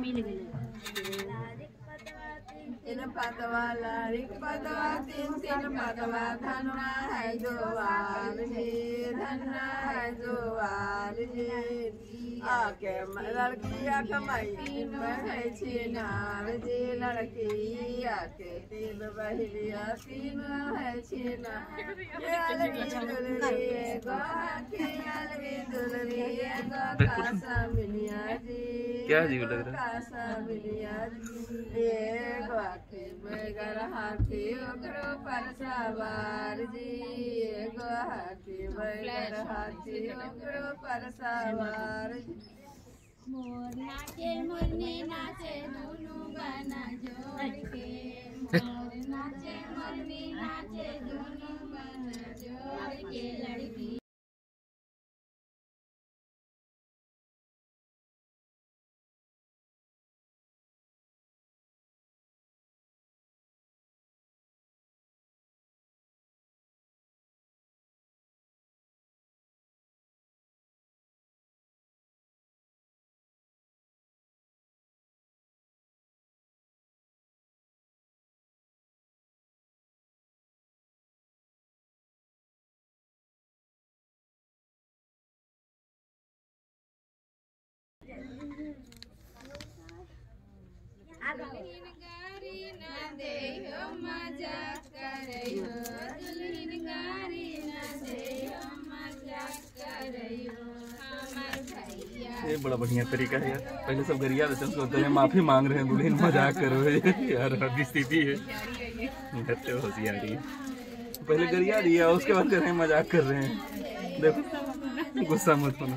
मिल तीन पदवा लारी पदवा तीन तीन पदवा धनवा है। जोवार जी धनवा है जी आके लड़की जी आके तीन बहिलिया तीन है छिना अलगी दुलरी एगो आके अलगी दुलरी एगो कासा मिलिया जी। क्या अजीब लग रहा है? कासा मिलिया जी एगो आके बैगर हाथी ओकरो पर सवार जी एगो हाथी बैगर हाथी ओकरो पर सवार जी। ये बड़ा बढ़िया तरीका है यार। पहले सब गरिया हैं उसको होता है माफ़ी मांग रहे हैं दुल्हन मज़ाक करो यार अभी स्थिति है। से होशियारी है। पहले गरिया दिया उसके बाद कर रहे हैं मज़ाक कर रहे हैं। देखो गुस्सा मत होना।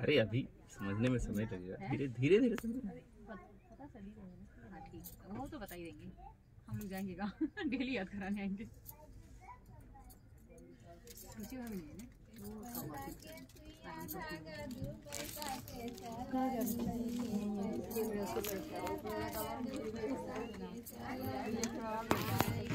अरे अभी समझने में समय लगेगा। धीरे धीरे धीरे समझ पता वो तो बता ही। देंगे हम लोग जाएँगे डेली याद कराने आएँगे Thank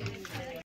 you.